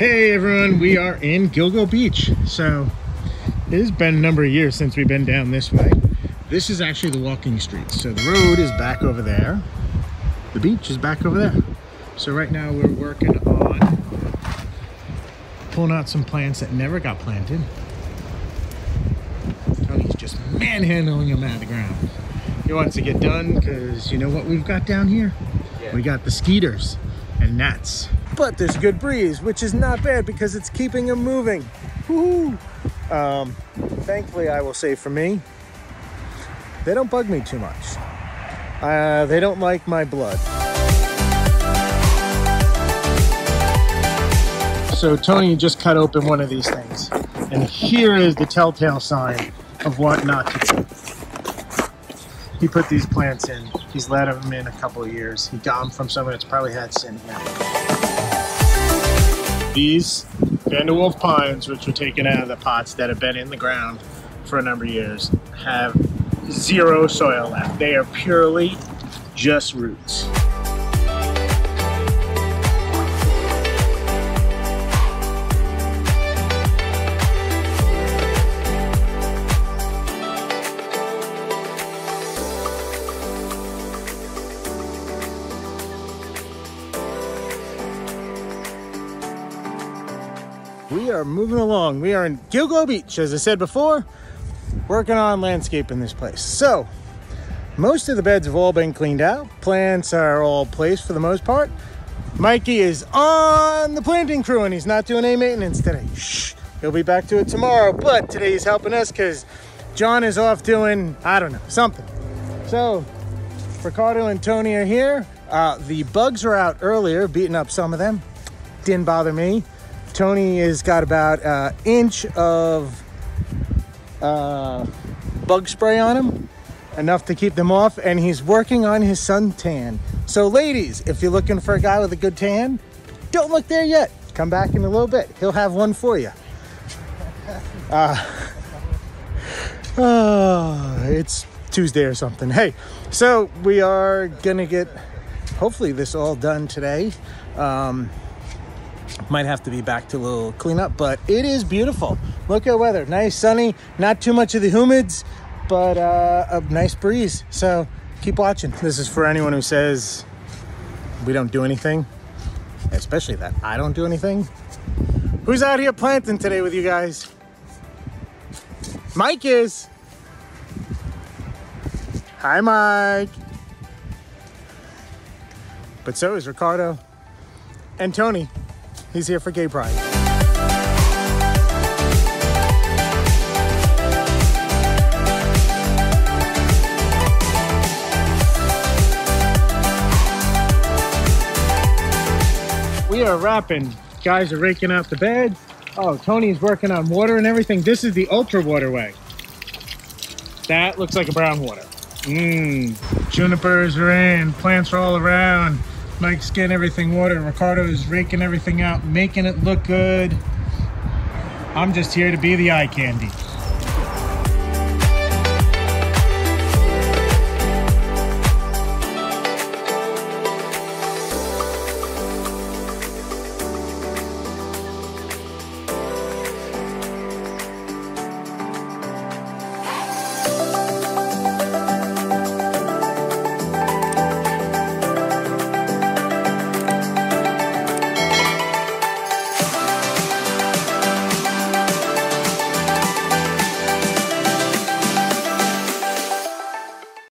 Hey everyone, we are in Gilgo Beach. So it has been a number of years since we've been down this way. This is actually the walking street. So the road is back over there. The beach is back over there. So right now we're working on pulling out some plants that never got planted. Oh, Tony's just manhandling them out of the ground. He wants to get done because you know what we've got down here? Yeah. We got the skeeters and gnats. But there's a good breeze, which is not bad because it's keeping them moving. Woohoo! Um, thankfully, I will say for me, they don't bug me too much. Uh, they don't like my blood. So Tony just cut open one of these things. And here is the telltale sign of what not to do. He put these plants in. He's let them in a couple of years. He got them from someone that's probably had sin here. These Vanderwolf pines, which were taken out of the pots that have been in the ground for a number of years, have zero soil left. They are purely just roots. We are moving along. We are in Gilgo Beach, as I said before, working on landscaping this place. So, most of the beds have all been cleaned out. Plants are all placed for the most part. Mikey is on the planting crew and he's not doing any maintenance today. Shh. He'll be back to it tomorrow, but today he's helping us because John is off doing, I don't know, something. So, Ricardo and Tony are here. Uh, the bugs were out earlier, beating up some of them. Didn't bother me. Tony has got about an inch of uh, bug spray on him, enough to keep them off, and he's working on his suntan. So, ladies, if you're looking for a guy with a good tan, don't look there yet. Come back in a little bit. He'll have one for you. Uh, oh, it's Tuesday or something. Hey, so we are gonna get hopefully this all done today. Um, might have to be back to a little cleanup, but it is beautiful. Look at weather, nice, sunny, not too much of the humids, but uh, a nice breeze. So keep watching. This is for anyone who says we don't do anything, especially that I don't do anything. Who's out here planting today with you guys? Mike is. Hi, Mike. But so is Ricardo and Tony. He's here for Gay Pride. We are wrapping. Guys are raking out the beds. Oh, Tony's working on water and everything. This is the ultra waterway. That looks like a brown water. Mmm. Junipers are in. Plants are all around. Mike's getting everything watered. Ricardo is raking everything out, making it look good. I'm just here to be the eye candy.